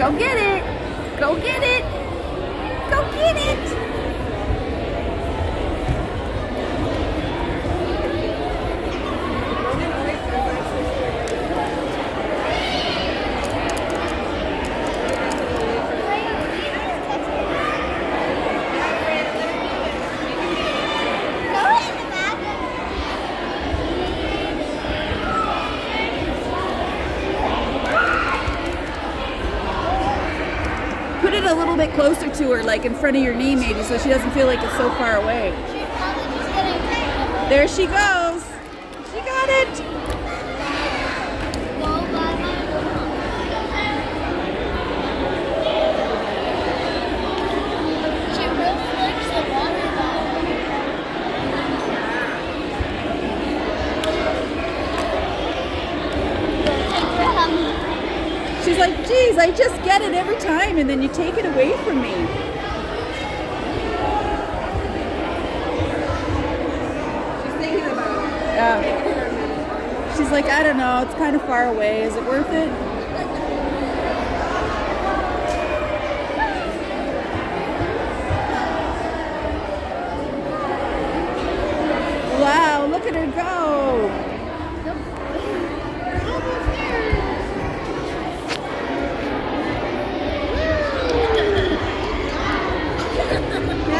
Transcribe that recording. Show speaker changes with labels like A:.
A: Go get it. Go get it. Go get it. A little bit closer to her, like in front of your knee maybe, so she doesn't feel like it's so far away. There she goes. She got it.
B: She really
A: She's like, geez, I just get it every time, and then you take it away from me.
C: She's thinking about it.
A: Yeah. She's like, I don't know, it's kind of far away. Is it worth it? Wow, look at her go!